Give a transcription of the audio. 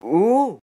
哦。